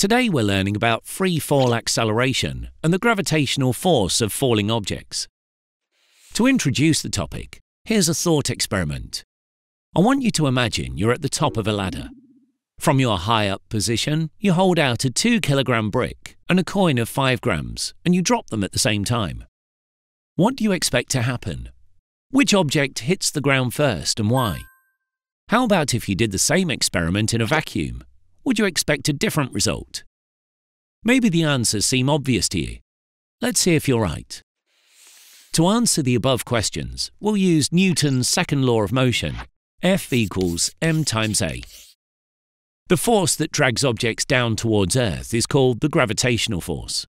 Today we're learning about free fall acceleration and the gravitational force of falling objects. To introduce the topic, here's a thought experiment. I want you to imagine you're at the top of a ladder. From your high up position, you hold out a 2 kilogram brick and a coin of 5 grams and you drop them at the same time. What do you expect to happen? Which object hits the ground first and why? How about if you did the same experiment in a vacuum? Would you expect a different result? Maybe the answers seem obvious to you. Let's see if you're right. To answer the above questions, we'll use Newton's second law of motion, F equals m times a. The force that drags objects down towards Earth is called the gravitational force.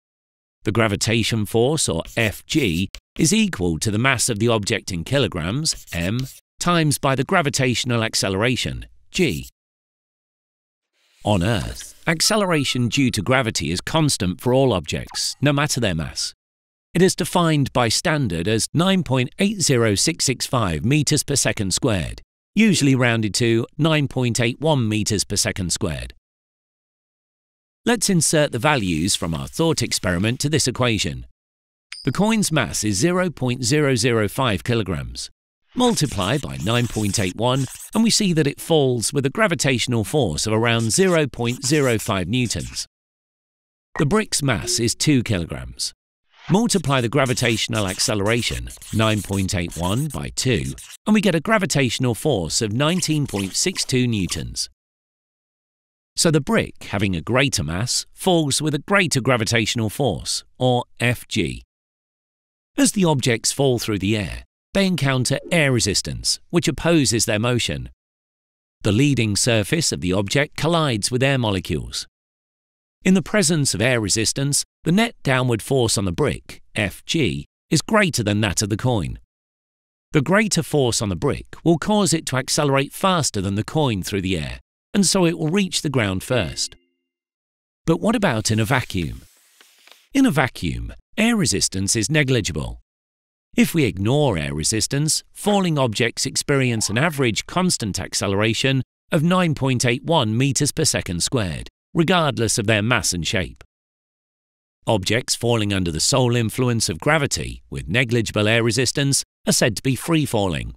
The gravitation force, or Fg, is equal to the mass of the object in kilograms, m, times by the gravitational acceleration, g. On Earth, acceleration due to gravity is constant for all objects, no matter their mass. It is defined by standard as 9.80665 meters per second squared, usually rounded to 9.81 meters per second squared. Let's insert the values from our thought experiment to this equation. The coin's mass is 0.005 kilograms. Multiply by 9.81 and we see that it falls with a gravitational force of around 0.05 newtons. The brick's mass is 2 kilograms. Multiply the gravitational acceleration, 9.81 by 2, and we get a gravitational force of 19.62 newtons. So the brick, having a greater mass, falls with a greater gravitational force, or Fg. As the objects fall through the air, they encounter air resistance, which opposes their motion. The leading surface of the object collides with air molecules. In the presence of air resistance, the net downward force on the brick, Fg, is greater than that of the coin. The greater force on the brick will cause it to accelerate faster than the coin through the air, and so it will reach the ground first. But what about in a vacuum? In a vacuum, air resistance is negligible. If we ignore air resistance, falling objects experience an average constant acceleration of 9.81 meters per second squared regardless of their mass and shape. Objects falling under the sole influence of gravity with negligible air resistance are said to be free-falling.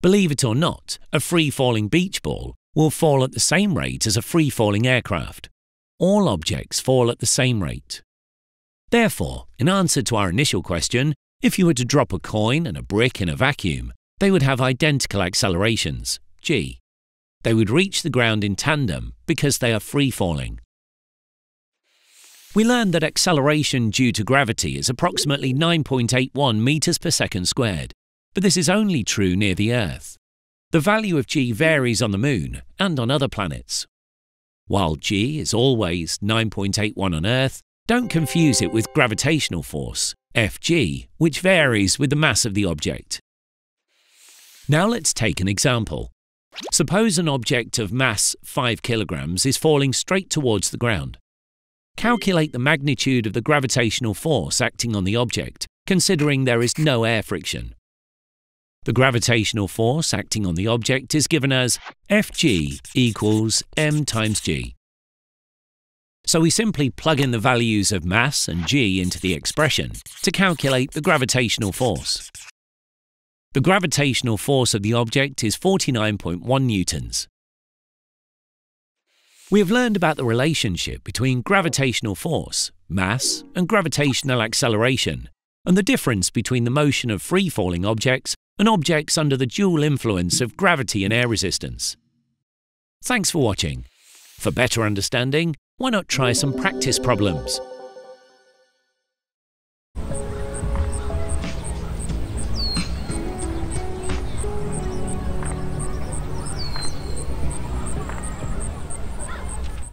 Believe it or not, a free-falling beach ball will fall at the same rate as a free-falling aircraft. All objects fall at the same rate. Therefore, in answer to our initial question, if you were to drop a coin and a brick in a vacuum, they would have identical accelerations, g. They would reach the ground in tandem because they are free-falling. We learned that acceleration due to gravity is approximately 9.81 meters per second squared, but this is only true near the Earth. The value of g varies on the Moon and on other planets. While g is always 9.81 on Earth, don't confuse it with gravitational force, Fg, which varies with the mass of the object. Now let's take an example. Suppose an object of mass 5 kilograms is falling straight towards the ground. Calculate the magnitude of the gravitational force acting on the object, considering there is no air friction. The gravitational force acting on the object is given as Fg equals m times g. So we simply plug in the values of mass and g into the expression to calculate the gravitational force. The gravitational force of the object is 49.1 newtons. We have learned about the relationship between gravitational force, mass, and gravitational acceleration, and the difference between the motion of free-falling objects and objects under the dual influence of gravity and air resistance. Thanks for watching. For better understanding, why not try some practice problems?